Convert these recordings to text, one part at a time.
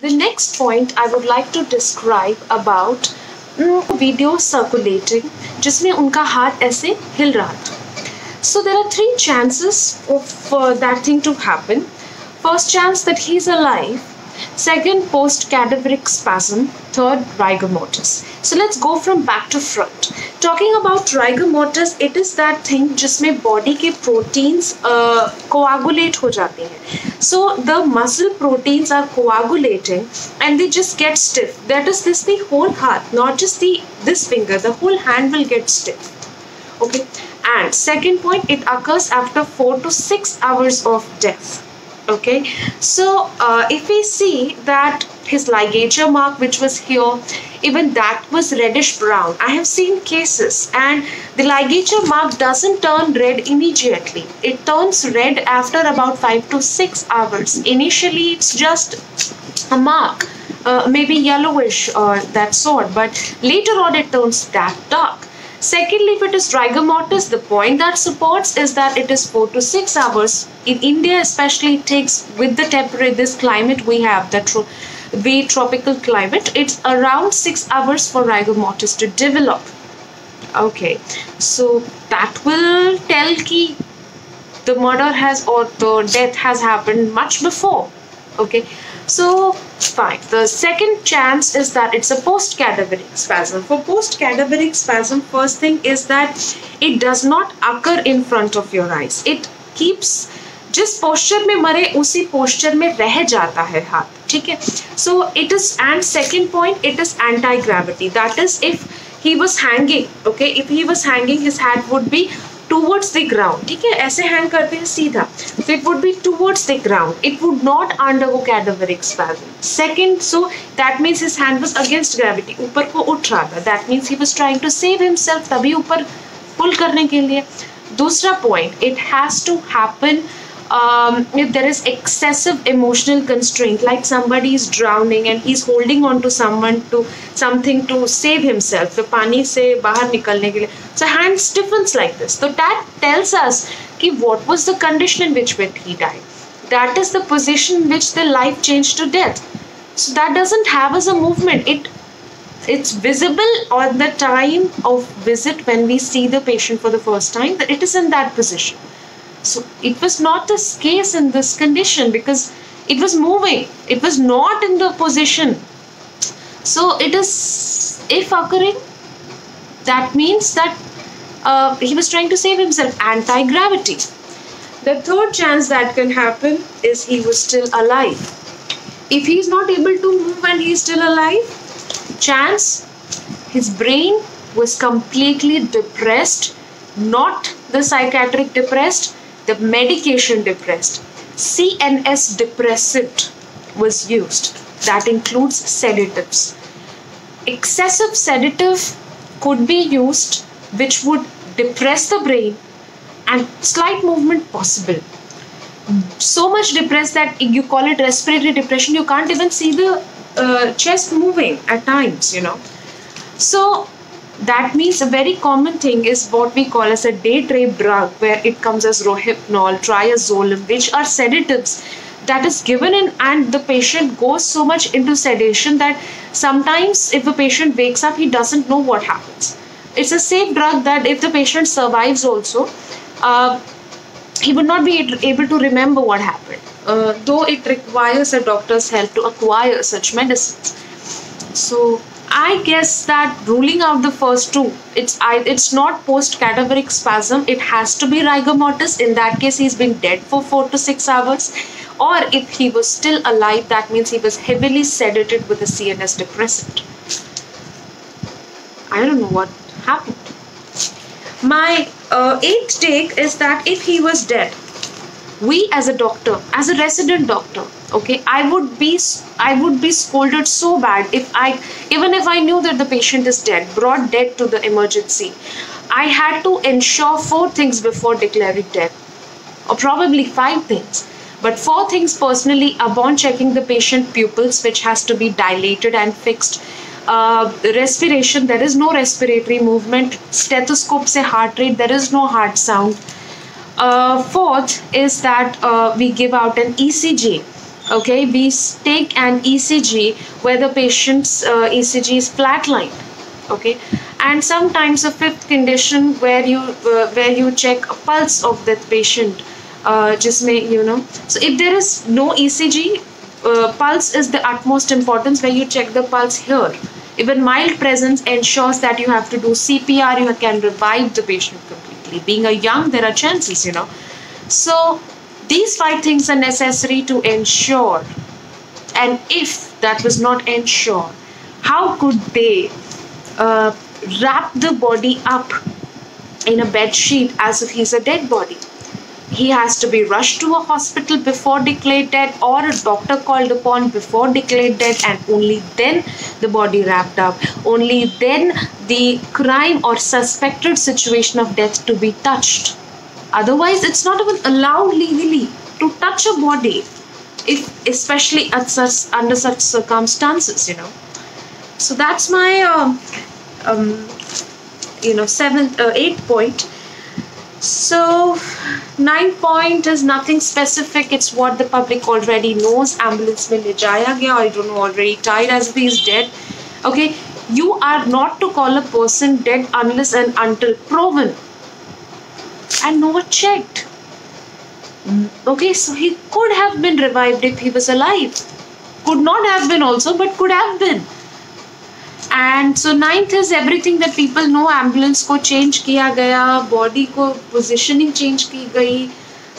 The next point I would like to describe about mm, video circulating जिसमें उनका हाथ ऐसे हिल रहा था so there are three chances of uh, that thing to happen. First chance that he's alive. Second, post cadaveric spasm. Third, rigor mortis. So let's go from back to front. Talking about rigor mortis, it is that thing जिसमें body के proteins uh, coagulate हो जाते हैं. So the muscle proteins are coagulating and they just get stiff. That is this the whole heart, not just the this finger. The whole hand will get stiff. Okay and second point it occurs after 4 to 6 hours of death okay? So uh, if we see that his ligature mark which was here even that was reddish brown. I have seen cases and the ligature mark doesn't turn red immediately. It turns red after about 5 to 6 hours. Initially it's just a mark uh, maybe yellowish or that sort but later on it turns that dark Secondly, if it is mortis, the point that supports is that it is 4 to 6 hours. In India especially, it takes, with the temperature, this climate we have, the tro way tropical climate, it's around 6 hours for rigor mortis to develop. Okay, so that will tell ki the murder has or the death has happened much before. Okay, so fine. The second chance is that it's a post-cadaveric spasm. For post-cadaveric spasm, first thing is that it does not occur in front of your eyes. It keeps जिस posture में मरे उसी posture में रह जाता है हाथ ठीक है so it is and second point it is anti gravity that is if he was hanging okay if he was hanging his head would be towards the ground ठीक है? ऐसे हैंग करते हैं सीधा। So it would be towards the ground it would not undergo cadaver expulsion second so that means his hand was against gravity ऊपर को उठ रहा था। That means he was trying to save himself तभी ऊपर पुल करने के लिए। दूसरा point it has to happen um, if there is excessive emotional constraint like somebody is drowning and he's holding on to someone to something to save himself se bahar nikalne ke liye. So hand stiffens like this. So that tells us ki what was the condition in which he died. That is the position in which the life changed to death. So that doesn't have as a movement. It it's visible on the time of visit when we see the patient for the first time that it is in that position so it was not the case in this condition because it was moving. It was not in the position. So it is, if occurring, that means that uh, he was trying to save himself anti-gravity. The third chance that can happen is he was still alive. If he is not able to move and he is still alive, chance his brain was completely depressed, not the psychiatric depressed, the medication depressed. CNS depressant was used. That includes sedatives. Excessive sedative could be used which would depress the brain and slight movement possible. So much depressed that you call it respiratory depression, you can't even see the uh, chest moving at times, you know. So that means a very common thing is what we call as a date rape drug where it comes as rohypnol triazolam which are sedatives that is given in and the patient goes so much into sedation that sometimes if the patient wakes up he doesn't know what happens. It's a safe drug that if the patient survives also uh, he would not be able to remember what happened. Uh, though it requires a doctor's help to acquire such medicines. So I guess that ruling out the first two, it's I, it's not post cadaveric spasm. It has to be rigor mortis. In that case, he's been dead for four to six hours. Or if he was still alive, that means he was heavily sedated with a CNS depressant. I don't know what happened. My uh, eighth take is that if he was dead, we as a doctor, as a resident doctor, okay i would be i would be scolded so bad if i even if i knew that the patient is dead brought dead to the emergency. I had to ensure four things before declaring death. Or probably five things. But four things personally upon checking the patient pupils which has to be dilated and fixed. Uh, respiration there is no respiratory movement. Stethoscope say heart rate there is no heart sound uh, fourth is that uh, we give out an ecg Okay, we take an ECG where the patient's uh, ECG is flatlined. Okay, and sometimes a fifth condition where you uh, where you check a pulse of that patient. Uh, just may you know. So if there is no ECG, uh, pulse is the utmost importance where you check the pulse here. Even mild presence ensures that you have to do CPR, you can revive the patient Being a young, there are chances, you know. So these five things are necessary to ensure. And if that was not ensured, how could they uh, wrap the body up in a bed sheet as if he's a dead body? he has to be rushed to a hospital before declared dead or a doctor called upon before declared dead and only then the body wrapped up only then the crime or suspected situation of death to be touched otherwise it's not even allowed legally to touch a body if especially at such under such circumstances you know so that's my um, um you know seventh uh, eighth point so, nine point is nothing specific. It's what the public already knows. Ambulance mein le jaya gaya. I don't know, already tied as if dead. Okay, you are not to call a person dead unless and until proven and not checked. Okay, so he could have been revived if he was alive. Could not have been also, but could have been. And so ninth is everything that people know ambulance को change किया गया body को positioning change की गई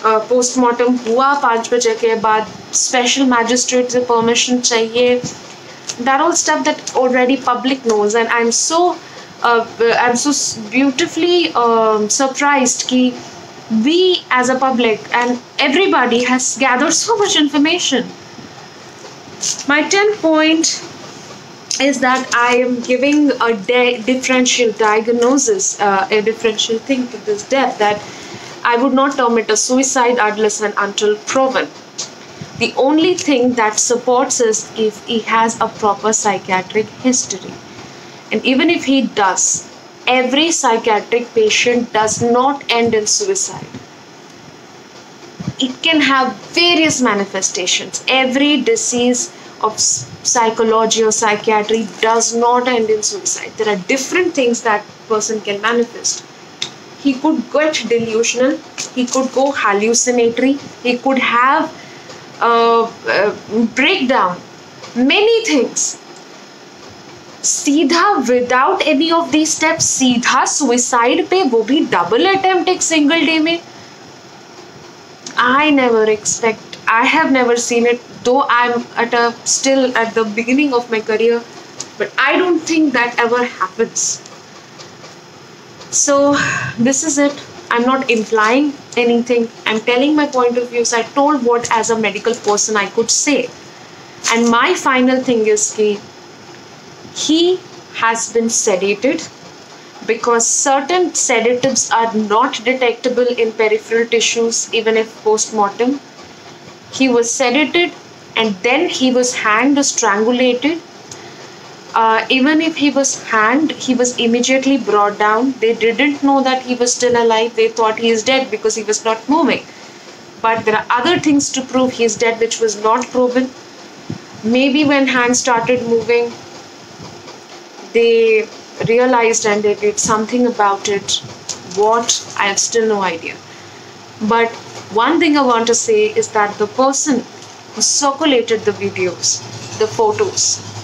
postmortem uh, हुआ पाँच बजे के बाद स्पेशल मैजिस्ट्रेट से परमिशन चाहिए that all stuff that already public knows and i'm so uh, i'm so beautifully um, surprised ki we as a public and everybody has gathered so much information my 10 point is that I am giving a de- differential diagnosis, uh, a differential thing to this death that I would not term it a suicide and until proven. The only thing that supports is if he has a proper psychiatric history. And even if he does, every psychiatric patient does not end in suicide. It can have various manifestations. Every disease of psychology or psychiatry does not end in suicide. There are different things that person can manifest. He could get delusional, he could go hallucinatory, he could have breakdown, many things. सीधा without any of these steps सीधा suicide पे वो भी double attempt एक single day में I never expect I have never seen it though I'm at a still at the beginning of my career, but I don't think that ever happens. So this is it. I'm not implying anything. I'm telling my point of views. I told what as a medical person I could say. And my final thing is he, he has been sedated because certain sedatives are not detectable in peripheral tissues even if post-mortem. He was sedated and then he was hanged or strangulated. Uh, even if he was hanged, he was immediately brought down. They didn't know that he was still alive. They thought he is dead because he was not moving. But there are other things to prove he is dead which was not proven. Maybe when hands started moving, they realized and they did something about it. What? I have still no idea. But one thing I want to say is that the person who circulated the videos, the photos.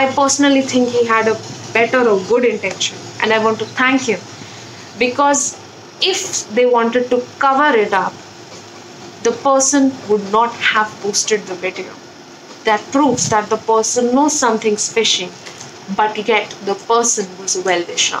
I personally think he had a better or good intention, and I want to thank him because if they wanted to cover it up, the person would not have posted the video. That proves that the person knows something's fishy, but yet the person was well wished